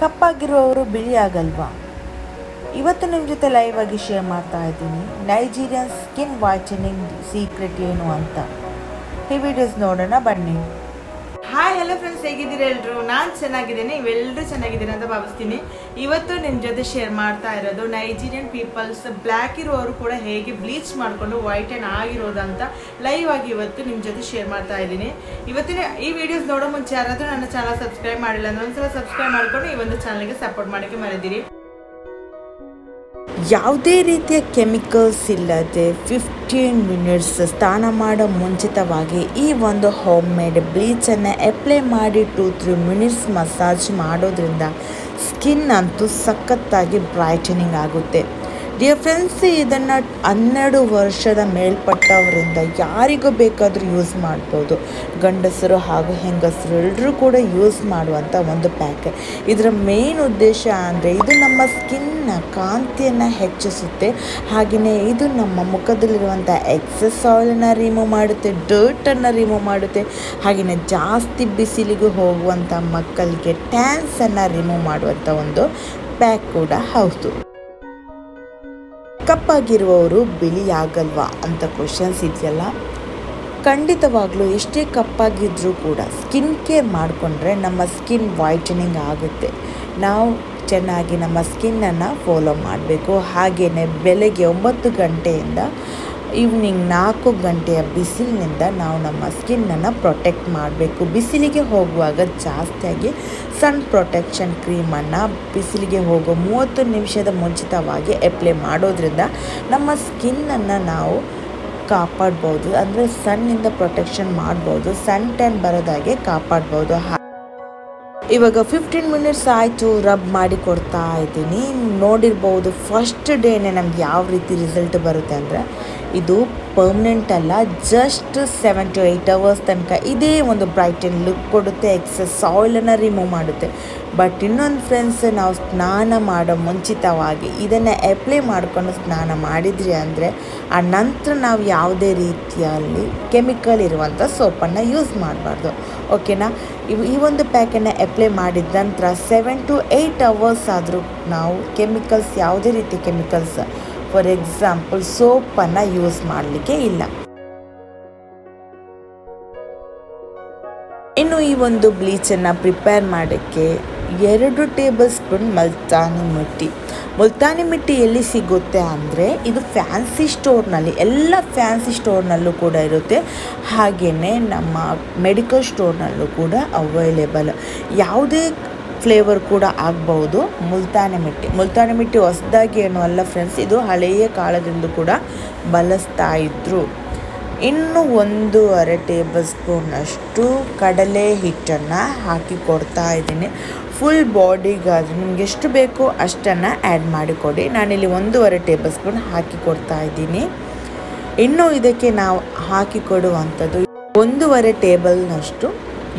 ಕಪ್ಪಾಗಿರುವವರು ಬಿಳಿ ಆಗಲ್ವಾ ಇವತ್ತು ನಿಮ್ಮ ಜೊತೆ ಲೈವ್ ಆಗಿ ಶೇರ್ ಮಾಡ್ತಾ ಇದ್ದೀನಿ. ನೈಜೀರಿಯನ್ ಸ್ಕಿನ್ ವಾಚನಿಂಗ್ ಸೀಕ್ರೆಟ್ ಏನು ಅಂತ. ಈ ವಿಡಿಯೋಸ್ ನೋಡೋಣ, ಬನ್ನಿ. ಹಾಯ್ ಹಲೋ ಫ್ರೆಂಡ್ಸ್ ಹೇಗಿದ್ದೀರಾ ಎಲ್ಲರೂ ನಾನು ಚೆನ್ನಾಗಿದ್ದೀನಿ ಇವೆಲ್ಲರೂ ಚೆನ್ನಾಗಿದ್ದೀರಾ ಅಂತ ಭಾವಿಸ್ತೀನಿ. ಇವತ್ತು ನಿಮ್ಮ ಜೊತೆ ಶೇರ್ ಮಾಡ್ತಾ ಇರೋದು ನೈಜೀರಿಯನ್ ಪೀಪಲ್ಸ್ ಬ್ಲ್ಯಾಕ್ ಇರೋರು ಕೂಡ ಹೇಗೆ ಬ್ಲೀಚ್ ಮಾಡಿಕೊಂಡು ವೈಟ್ ಆ್ಯಂಡ್ ಆಗಿರೋದಂತ ಲೈವ್ ಆಗಿ ಇವತ್ತು ನಿಮ್ಮ ಜೊತೆ ಶೇರ್ ಮಾಡ್ತಾ ಇದ್ದೀನಿ. ಇವತ್ತಿನ ಈ ವಿಡಿಯೋಸ್ ನೋಡೋ ಮುಂಚೆ ಯಾರಾದರೂ ನನ್ನ ಚಾನಲ್ ಸಬ್ಸ್ಕ್ರೈಬ್ ಮಾಡಿಲ್ಲ ಅಂದ್ರೆ ಒಂದ್ಸಲ ಸಬ್ಸ್ಕ್ರೈಬ್ ಮಾಡಿಕೊಂಡು ಈ ಒಂದು ಚಾನಲ್ಗೆ ಸಪೋರ್ಟ್ ಮಾಡೋಕ್ಕೆ ಮರೆದಿರಿ. ಯಾವುದೇ ರೀತಿಯ ಕೆಮಿಕಲ್ಸ್ ಇಲ್ಲದೆ ಫಿಫ್ಟೀನ್ ಮಿನಿಟ್ಸ್ ಸ್ನಾನ ಮಾಡೋ ಮುಂಚಿತವಾಗಿ ಈ ಒಂದು ಹೋಮ್ ಮೇಡ್ ಬ್ಲೀಚನ್ನು ಅಪ್ಲೈ ಮಾಡಿ ಟೂ ತ್ರೀ ಮಿನಿಟ್ಸ್ ಮಸಾಜ್ ಮಾಡೋದ್ರಿಂದ ಸ್ಕಿನ್ ಅಂತೂ ಸಖತ್ತಾಗಿ ಬ್ರೈಟನಿಂಗ್ ಆಗುತ್ತೆ. ಡಿಯರ್ ಫ್ರೆಂಡ್ಸ್ ಇದನ್ನು ಹನ್ನೆರಡು ವರ್ಷದ ಮೇಲ್ಪಟ್ಟವರಿಂದ ಯಾರಿಗೂ ಬೇಕಾದರೂ ಯೂಸ್ ಮಾಡ್ಬೋದು. ಗಂಡಸರು ಹಾಗೂ ಹೆಂಗಸರು ಎಲ್ಲರೂ ಕೂಡ ಯೂಸ್ ಮಾಡುವಂಥ ಒಂದು ಪ್ಯಾಕ್. ಇದರ ಮೇನ್ ಉದ್ದೇಶ ಅಂದರೆ ಇದು ನಮ್ಮ ಸ್ಕಿನ್ನ ಕಾಂತಿಯನ್ನು ಹೆಚ್ಚಿಸುತ್ತೆ. ಹಾಗೆಯೇ ಇದು ನಮ್ಮ ಮುಖದಲ್ಲಿರುವಂಥ ಎಕ್ಸಸ್ ಆಯಿಲನ್ನು ರಿಮೂವ್ ಮಾಡುತ್ತೆ ಡರ್ಟನ್ನು ರಿಮೂವ್ ಮಾಡುತ್ತೆ. ಹಾಗೆಯೇ ಜಾಸ್ತಿ ಬಿಸಿಲಿಗೂ ಹೋಗುವಂಥ ಮಕ್ಕಳಿಗೆ ಟ್ಯಾನ್ಸನ್ನು ರಿಮೂವ್ ಮಾಡುವಂಥ ಒಂದು ಪ್ಯಾಕ್ ಕೂಡ ಹೌದು. ಕಪ್ಪಾಗಿರುವವರು ಬಿಳಿ ಆಗಲ್ವಾ ಅಂತ ಕ್ವಶನ್ಸ್ ಇದೆಯಲ್ಲ? ಖಂಡಿತವಾಗ್ಲೂ ಎಷ್ಟೇ ಕಪ್ಪಾಗಿದ್ದರೂ ಕೂಡ ಸ್ಕಿನ್ ಕೇರ್ ಮಾಡಿಕೊಂಡ್ರೆ ನಮ್ಮ ಸ್ಕಿನ್ ವೈಟನಿಂಗ್ ಆಗುತ್ತೆ. ನಾವು ಚೆನ್ನಾಗಿ ನಮ್ಮ ಸ್ಕಿನ್ನನ್ನು ಫಾಲೋ ಮಾಡಬೇಕು. ಹಾಗೆಯೇ ಬೆಳಗ್ಗೆ ಒಂಬತ್ತು ಗಂಟೆಯಿಂದ ಈವ್ನಿಂಗ್ ನಾಲ್ಕು ಗಂಟೆಯ ಬಿಸಿಲಿನಿಂದ ನಾವು ನಮ್ಮ ಸ್ಕಿನ್ನನ್ನು ಪ್ರೊಟೆಕ್ಟ್ ಮಾಡಬೇಕು. ಬಿಸಿಲಿಗೆ ಹೋಗುವಾಗ ಜಾಸ್ತಿಯಾಗಿ ಸನ್ ಪ್ರೊಟೆಕ್ಷನ್ ಕ್ರೀಮನ್ನು ಬಿಸಿಲಿಗೆ ಹೋಗೋ ಮೂವತ್ತು ನಿಮಿಷದ ಮುಂಚಿತವಾಗಿ ಅಪ್ಲೈ ಮಾಡೋದ್ರಿಂದ ನಮ್ಮ ಸ್ಕಿನ್ನನ್ನು ನಾವು ಕಾಪಾಡ್ಬೋದು. ಅಂದರೆ ಸಣ್ಣಿಂದ ಪ್ರೊಟೆಕ್ಷನ್ ಮಾಡ್ಬೋದು. ಸನ್ ಟ್ಯಾನ್ ಬರೋದಾಗೆ ಕಾಪಾಡ್ಬೋದು. ಇವಾಗ ಫಿಫ್ಟೀನ್ ಮಿನಿಟ್ಸ್ ಆಯಿತು, ರಬ್ ಮಾಡಿ ಕೊಡ್ತಾ ಇದ್ದೀನಿ. ನೋಡಿರ್ಬೋದು ಫಸ್ಟ್ ಡೇನೇ ನಮ್ಗೆ ಯಾವ ರೀತಿ ರಿಸಲ್ಟ್ ಬರುತ್ತೆ ಅಂದರೆ ಇದು ಪರ್ಮನೆಂಟ್ ಅಲ್ಲ just seven to eight hours ತನಕ. ಇದೇ ಒಂದು ಬ್ರೈಟನ್ ಲುಕ್ ಕೊಡುತ್ತೆ ಎಕ್ಸಸ್ ಆಯಿಲನ್ನು ರಿಮೂವ್ ಮಾಡುತ್ತೆ. ಬಟ್ ಇನ್ನೊಂದು ಫ್ರೆಂಡ್ಸ್ ನಾವು ಸ್ನಾನ ಮಾಡೋ ಮುಂಚಿತವಾಗಿ ಇದನ್ನು ಅಪ್ಲೈ ಮಾಡಿಕೊಂಡು ಸ್ನಾನ ಮಾಡಿದ್ರಿ ಅಂದರೆ, ಆ ನಂತರ ನಾವು ಯಾವುದೇ ರೀತಿಯಲ್ಲಿ ಕೆಮಿಕಲ್ ಇರುವಂಥ ಸೋಪನ್ನು ಯೂಸ್ ಮಾಡಬಾರ್ದು. ಓಕೆನಾ ಈ ಒಂದು ಪ್ಯಾಕನ್ನು ಅಪ್ಲೈ ಮಾಡಿದ ನಂತರ ಸೆವೆನ್ ಟು ಏಯ್ಟ್ ಅವರ್ಸ್ ಆದರೂ ನಾವು ಕೆಮಿಕಲ್ಸ್ ಯಾವುದೇ ರೀತಿ ಕೆಮಿಕಲ್ಸ್ ಫಾರ್ ಎಕ್ಸಾಂಪಲ್ ಸೋಪನ್ನು ಯೂಸ್ ಮಾಡಲಿಕ್ಕೆ ಇಲ್ಲ. ಇನ್ನು ಈ ಒಂದು ಬ್ಲೀಚನ್ನು ಪ್ರಿಪೇರ್ ಮಾಡೋಕ್ಕೆ ಎರಡು ಟೇಬಲ್ ಸ್ಪೂನ್ ಮಲ್ತಾನಿ ಮಿಟ್ಟಿ. ಮುಲ್ತಾನಿ ಮಿಟ್ಟಿ ಎಲ್ಲಿ ಸಿಗುತ್ತೆ ಅಂದರೆ ಇದು ಫ್ಯಾನ್ಸಿ ಸ್ಟೋರ್ನಲ್ಲಿ, ಎಲ್ಲ ಫ್ಯಾನ್ಸಿ ಸ್ಟೋರ್ನಲ್ಲೂ ಕೂಡ ಇರುತ್ತೆ. ಹಾಗೆಯೇ ನಮ್ಮ ಮೆಡಿಕಲ್ ಸ್ಟೋರ್ನಲ್ಲೂ ಕೂಡ ಅವೈಲೇಬಲ್. ಯಾವುದೇ ಫ್ಲೇವರ್ ಕೂಡ ಆಗಬಹುದು. ಮುಲ್ತಾನೆ ಮಿಟ್ಟಿ. ಮುಲ್ತಾನೆ ಮಿಟ್ಟಿ ಹೊಸದಾಗಿ ಏನು ಅಲ್ಲ ಫ್ರೆಂಡ್ಸ್ ಇದು ಹಳೆಯ ಕಾಲದಿಂದ ಕೂಡ ಬಳಸ್ತಾ ಇದ್ದರು ಇನ್ನು ಒಂದೂವರೆ ಟೇಬಲ್ ಸ್ಪೂನಷ್ಟು ಕಡಲೆ ಹಿಟ್ಟನ್ನು ಹಾಕಿ ಕೊಡ್ತಾ ಇದ್ದೀನಿ. ಫುಲ್ ಬಾಡಿಗಾದರೆ ನಿಮ್ಗೆ ಎಷ್ಟು ಬೇಕೋ ಅಷ್ಟನ್ನು ಆ್ಯಡ್ ಮಾಡಿಕೊಡಿ ನಾನಿಲ್ಲಿ ಒಂದೂವರೆ ಟೇಬಲ್ ಸ್ಪೂನ್ ಹಾಕಿ ಕೊಡ್ತಾ ಇದ್ದೀನಿ. ಇನ್ನು ಇದಕ್ಕೆ ನಾವು ಹಾಕಿ ಕೊಡುವಂಥದ್ದು ಒಂದೂವರೆ ಟೇಬಲ್ನಷ್ಟು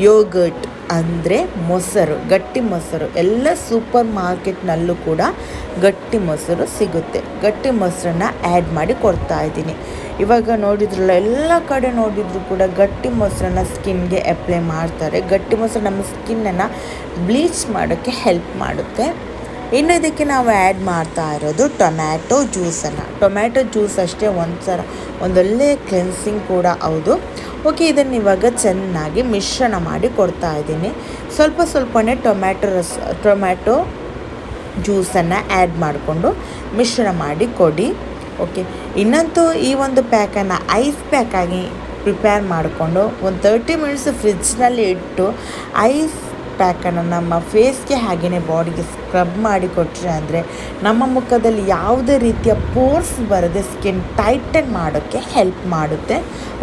ಯೋಗರ್ಟ್ ಅಂದರೆ ಮೊಸರು, ಗಟ್ಟಿ ಮೊಸರು. ಎಲ್ಲ ಸೂಪರ್ ಮಾರ್ಕೆಟ್ನಲ್ಲೂ ಕೂಡ ಗಟ್ಟಿ ಮೊಸರು ಸಿಗುತ್ತೆ. ಗಟ್ಟಿ ಮೊಸರನ್ನ ಆ್ಯಡ್ ಮಾಡಿ ಕೊಡ್ತಾ ಇದ್ದೀನಿ. ಇವಾಗ ನೋಡಿದ್ರಲ್ಲ, ಎಲ್ಲ ಕಡೆ ನೋಡಿದ್ರು ಕೂಡ ಗಟ್ಟಿ ಮೊಸರನ್ನ ಸ್ಕಿನ್ಗೆ ಅಪ್ಲೈ ಮಾಡ್ತಾರೆ. ಗಟ್ಟಿ ಮೊಸರು ನಮ್ಮ ಸ್ಕಿನ್ನನ್ನು ಬ್ಲೀಚ್ ಮಾಡೋಕ್ಕೆ ಹೆಲ್ಪ್ ಮಾಡುತ್ತೆ. ಇನ್ನು ಇದಕ್ಕೆ ನಾವು ಆ್ಯಡ್ ಮಾಡ್ತಾ ಇರೋದು ಟೊಮ್ಯಾಟೊ ಜ್ಯೂಸನ್ನು. ಟೊಮ್ಯಾಟೊ ಜ್ಯೂಸ್ ಅಷ್ಟೇ ಒಂದು ಸಲ ಒಂದೊಳ್ಳೆ ಕ್ಲೆನ್ಸಿಂಗ್ ಕೂಡ ಹೌದು. ಓಕೆ ಇದನ್ನು ಇವಾಗ ಚೆನ್ನಾಗಿ ಮಿಶ್ರಣ ಮಾಡಿ ಕೊಡ್ತಾ ಇದ್ದೀನಿ. ಸ್ವಲ್ಪ ಸ್ವಲ್ಪನೇ ಟೊಮ್ಯಾಟೊ ರಸ ಟೊಮ್ಯಾಟೊ ಜ್ಯೂಸನ್ನು ಆ್ಯಡ್ ಮಾಡಿಕೊಂಡು ಮಿಶ್ರಣ ಮಾಡಿ ಕೊಡಿ. ಓಕೆ ಇನ್ನಂತೂ ಈ ಒಂದು ಪ್ಯಾಕನ್ನು ಐಸ್ ಪ್ಯಾಕಾಗಿ ಪ್ರಿಪೇರ್ ಮಾಡಿಕೊಂಡು ಒಂದು ತರ್ಟಿ ಮಿನಿಟ್ಸ್ ಫ್ರಿಜ್ನಲ್ಲಿ ಇಟ್ಟು ಐಸ್ ಪ್ಯಾಕನ್ನು ನಮ್ಮ ಫೇಸ್ಗೆ ಹಾಗೆಯೇ ಬಾಡಿಗೆ ಸ್ಕ್ರಬ್ ಮಾಡಿ ಕೊಟ್ಟರೆ ಅಂದರೆ ನಮ್ಮ ಮುಖದಲ್ಲಿ ಯಾವುದೇ ರೀತಿಯ ಪೋರ್ಸ್ ಬರದೆ ಸ್ಕಿನ್ ಟೈಟನ್ ಮಾಡೋಕ್ಕೆ ಹೆಲ್ಪ್ ಮಾಡುತ್ತೆ.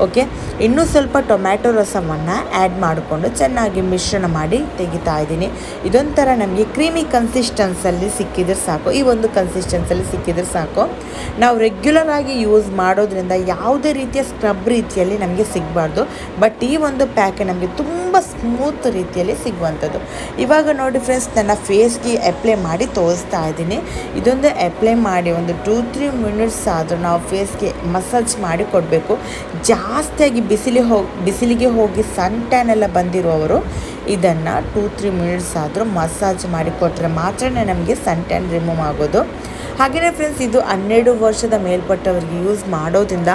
ಓಕೆ ಇನ್ನೂ ಸ್ವಲ್ಪ ಟೊಮ್ಯಾಟೊ ರಸವನ್ನು ಆ್ಯಡ್ ಮಾಡಿಕೊಂಡು ಚೆನ್ನಾಗಿ ಮಿಶ್ರಣ ಮಾಡಿ ತೆಗಿತಾ ಇದ್ದೀನಿ. ಇದೊಂಥರ ನಮಗೆ ಕ್ರೀಮಿ ಕನ್ಸಿಸ್ಟೆನ್ಸಲ್ಲಿ ಸಿಕ್ಕಿದ್ರೆ ಸಾಕು. ಈ ಒಂದು ಕನ್ಸಿಸ್ಟೆನ್ಸಲ್ಲಿ ಸಿಕ್ಕಿದ್ರೆ ಸಾಕು. ನಾವು ರೆಗ್ಯುಲರ್ ಆಗಿ ಯೂಸ್ ಮಾಡೋದ್ರಿಂದ ಯಾವುದೇ ರೀತಿಯ ಸ್ಕ್ರಬ್ ರೀತಿಯಲ್ಲಿ ನಮಗೆ ಸಿಗಬಾರ್ದು. ಬಟ್ ಈ ಒಂದು ಪ್ಯಾಕ್ ನಮಗೆ ತುಂಬ ಸ್ಮೂತ್ ರೀತಿಯಲ್ಲಿ ಸಿಗುವಂಥದ್ದು. ಇವಾಗ ನೋಡಿ ಫ್ರೆಂಡ್ಸ್ ನನ್ನ ಫೇಸ್ಗೆ ಅಪ್ಲೈ ಮಾಡಿ ತೋರಿಸ್ತಾ ಇದ್ದೀನಿ. ಇದೊಂದು ಅಪ್ಲೈ ಮಾಡಿ ಒಂದು ಟೂ ತ್ರೀ ಮಿನಿಟ್ಸ್ ಆದರೂ ನಾವು ಫೇಸ್ಗೆ ಮಸಾಜ್ ಮಾಡಿ ಕೊಡಬೇಕು. ಜಾಸ್ತಿಯಾಗಿ ಬಿಸಿಲಿಗೆ ಹೋಗಿ ಬಿಸಿಲಿಗೆ ಹೋಗಿ ಸನ್ ಟ್ಯಾನ್ ಎಲ್ಲ ಬಂದಿರುವವರು ಇದನ್ನು ಟೂ ತ್ರೀ ಮಿನಿಟ್ಸ್ ಆದರೂ ಮಸಾಜ್ ಮಾಡಿಕೊಟ್ರೆ ಮಾತ್ರ ನಮಗೆ ಸನ್ ಟ್ಯಾನ್ ರಿಮೂವ್ ಆಗೋದು. ಹಾಗೆಯೇ ಫ್ರೆಂಡ್ಸ್ ಇದು ಹನ್ನೆರಡು ವರ್ಷದ ಮೇಲ್ಪಟ್ಟವರಿಗೆ ಯೂಸ್ ಮಾಡೋದ್ರಿಂದ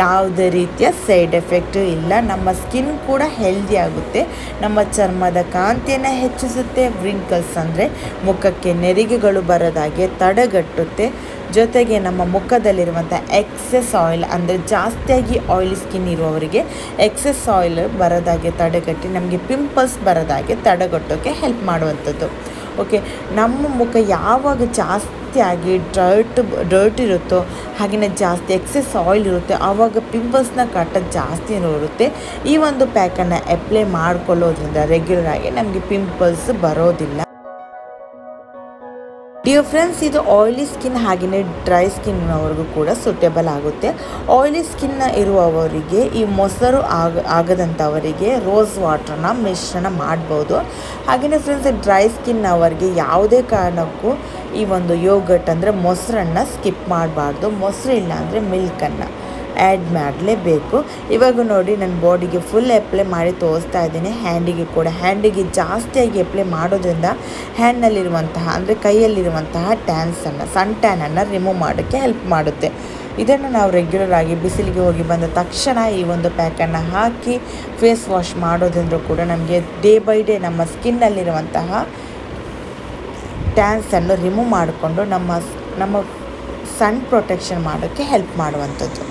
ಯಾವುದೇ ರೀತಿಯ ಸೈಡ್ ಎಫೆಕ್ಟು ಇಲ್ಲ. ನಮ್ಮ ಸ್ಕಿನ್ ಕೂಡ ಹೆಲ್ದಿ ಆಗುತ್ತೆ. ನಮ್ಮ ಚರ್ಮದ ಕಾಂತಿಯನ್ನು ಹೆಚ್ಚಿಸುತ್ತೆ ವ್ರಿಂಕಲ್ಸ್ ಅಂದರೆ ಮುಖಕ್ಕೆ ನೆರಿಗೆಗಳು ಬರೋದಾಗೆ ತಡೆಗಟ್ಟುತ್ತೆ. ಜೊತೆಗೆ ನಮ್ಮ ಮುಖದಲ್ಲಿರುವಂಥ ಎಕ್ಸೆಸ್ ಆಯಿಲ್ ಅಂದರೆ ಜಾಸ್ತಿಯಾಗಿ ಆಯಿಲ್ ಸ್ಕಿನ್ ಇರುವವರಿಗೆ ಎಕ್ಸೆಸ್ ಆಯಿಲ್ ಬರೋದಾಗೆ ತಡೆಗಟ್ಟಿ ನಮಗೆ ಪಿಂಪಲ್ಸ್ ಬರೋದಾಗೆ ತಡೆಗಟ್ಟೋಕ್ಕೆ ಹೆಲ್ಪ್ ಮಾಡುವಂಥದ್ದು. ಓಕೆ, ನಮ್ಮ ಮುಖ ಯಾವಾಗ ಜಾಸ್ತಿಯಾಗಿ ಡರ್ಟ್ ಡರ್ಟ್ ಇರುತ್ತೋ, ಹಾಗೆಯೇ ಜಾಸ್ತಿ ಎಕ್ಸೆಸ್ ಆಯಿಲ್ ಇರುತ್ತೆ, ಆವಾಗ ಪಿಂಪಲ್ಸ್ನ ಕಟ್ಟ ಜಾಸ್ತಿ ಇರುತ್ತೆ ಈ ಒಂದು ಪ್ಯಾಕನ್ನು ಅಪ್ಲೈ ಮಾಡ್ಕೊಳ್ಳೋದ್ರಿಂದ ರೆಗ್ಯುಲರ್ ಆಗಿ ನಮಗೆ ಪಿಂಪಲ್ಸ್ ಬರೋದಿಲ್ಲ. ಡಿಯರ್ ಫ್ರೆಂಡ್ಸ್ ಇದು ಆಯಿಲಿ ಸ್ಕಿನ್ ಹಾಗೆಯೇ ಡ್ರೈ ಸ್ಕಿನ್ನವರೆಗೂ ಕೂಡ ಸೂಟೇಬಲ್ ಆಗುತ್ತೆ. ಆಯಿಲಿ ಸ್ಕಿನ್ ಇರುವವರಿಗೆ, ಈ ಮೊಸರು ಆಗ, ಆಗದಂಥವರಿಗೆ ರೋಸ್ ವಾಟ್ರನ್ನ ಮಿಶ್ರಣ ಮಾಡ್ಬೋದು. ಹಾಗೆಯೇ ಫ್ರೆಂಡ್ಸ್ ಡ್ರೈ ಸ್ಕಿನ್ ಅವರಿಗೆ ಯಾವುದೇ ಕಾರಣಕ್ಕೂ ಈ ಒಂದು ಯೋಗಟ್ ಅಂದರೆ ಮೊಸರನ್ನು ಸ್ಕಿಪ್ ಮಾಡಬಾರ್ದು. ಮೊಸರು ಇಲ್ಲ ಅಂದರೆ ಮಿಲ್ಕನ್ನು ಆ್ಯಡ್ ಮಾಡಲೇಬೇಕು. ಇವಾಗ ನೋಡಿ ನನ್ನ ಬಾಡಿಗೆ ಫುಲ್ ಅಪ್ಲೈ ಮಾಡಿ ತೋರಿಸ್ತಾ ಇದ್ದೀನಿ. ಹ್ಯಾಂಡಿಗೆ ಕೂಡ. ಹ್ಯಾಂಡಿಗೆ ಜಾಸ್ತಿಯಾಗಿ ಅಪ್ಲೈ ಮಾಡೋದ್ರಿಂದ ಹ್ಯಾಂಡ್ನಲ್ಲಿರುವಂತಹ ಅಂದರೆ ಕೈಯಲ್ಲಿರುವಂತಹ ಟ್ಯಾನ್ಸನ್ನು ಸನ್ ಟ್ಯಾನನ್ನು ರಿಮೂವ್ ಮಾಡೋಕ್ಕೆ ಹೆಲ್ಪ್ ಮಾಡುತ್ತೆ. ಇದನ್ನು ನಾವು ರೆಗ್ಯುಲರ್ ಆಗಿ ಬಿಸಿಲಿಗೆ ಹೋಗಿ ಬಂದ ತಕ್ಷಣ ಈ ಒಂದು ಪ್ಯಾಕನ್ನು ಹಾಕಿ ಫೇಸ್ ವಾಶ್ ಮಾಡೋದ್ರಿಂದ ಕೂಡ ನಮಗೆ ಡೇ ಬೈ ಡೇ ನಮ್ಮ ಸ್ಕಿನ್ನಲ್ಲಿರುವಂತಹ ಟ್ಯಾನ್ಸನ್ನು ರಿಮೂವ್ ಮಾಡಿಕೊಂಡು ನಮ್ಮ ನಮ್ಮ ಸನ್ ಪ್ರೊಟೆಕ್ಷನ್ ಮಾಡೋಕ್ಕೆ ಹೆಲ್ಪ್ ಮಾಡುವಂಥದ್ದು.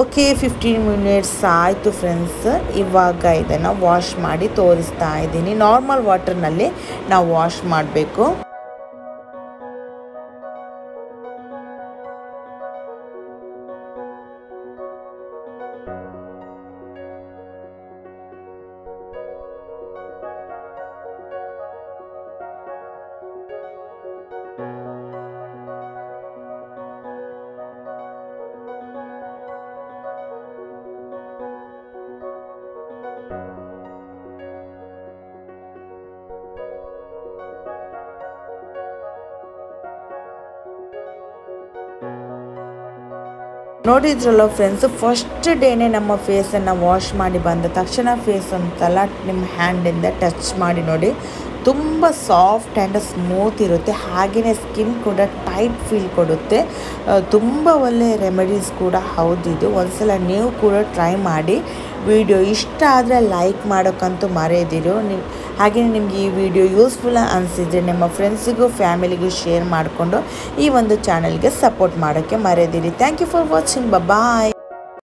ಓಕೆ ಫಿಫ್ಟೀನ್ ಮಿನಿಟ್ಸ್ ಆಯಿತು ಫ್ರೆಂಡ್ಸ್ ಇವಾಗ ಇದನ್ನು ವಾಶ್ ಮಾಡಿ ತೋರಿಸ್ತಾ ಇದ್ದೀನಿ. ನಾರ್ಮಲ್ ವಾಟರ್ನಲ್ಲಿ ನಾವು ವಾಶ್ ಮಾಡಬೇಕು. ನೋಡಿದ್ರಲ್ಲ ಫ್ರೆಂಡ್ಸ್ ಫಸ್ಟ್ ಡೇನೇ ನಮ್ಮ ಫೇಸನ್ನು ವಾಶ್ ಮಾಡಿ ಬಂದ ತಕ್ಷಣ ಫೇಸ್ ಒಂದ್ಸಲ ನಿಮ್ಮ ಹ್ಯಾಂಡಿಂದ ಟಚ್ ಮಾಡಿ ನೋಡಿ. ತುಂಬ ಸಾಫ್ಟ್ ಆ್ಯಂಡ್ ಸ್ಮೂತ್ ಇರುತ್ತೆ. ಹಾಗೆಯೇ ಸ್ಕಿನ್ ಕೂಡ ಟೈಟ್ ಫೀಲ್ ಕೊಡುತ್ತೆ. ತುಂಬ ಒಳ್ಳೆಯ ರೆಮಿಡೀಸ್ ಕೂಡ ಹೌದಿದು ಒಂದ್ಸಲ ನೀವು ಕೂಡ ಟ್ರೈ ಮಾಡಿ ವಿಡಿಯೋ ಇಷ್ಟ ಆದರೆ ಲೈಕ್ ಮಾಡೋಕ್ಕಂತೂ ಮರೆಯದಿರು. ನೀವು ಹಾಗೆಯೇ ನಿಮಗೆ ಈ ವಿಡಿಯೋ ಯೂಸ್ಫುಲ್ ಅನಿಸಿದರೆ ನಿಮ್ಮ ಫ್ರೆಂಡ್ಸಿಗೂ ಫ್ಯಾಮಿಲಿಗೂ ಶೇರ್ ಮಾಡಿಕೊಂಡು ಈ ಒಂದು ಚಾನಲ್ಗೆ ಸಪೋರ್ಟ್ ಮಾಡೋಕ್ಕೆ ಮರೆಯದಿರಿ. Thank you for watching. Bye.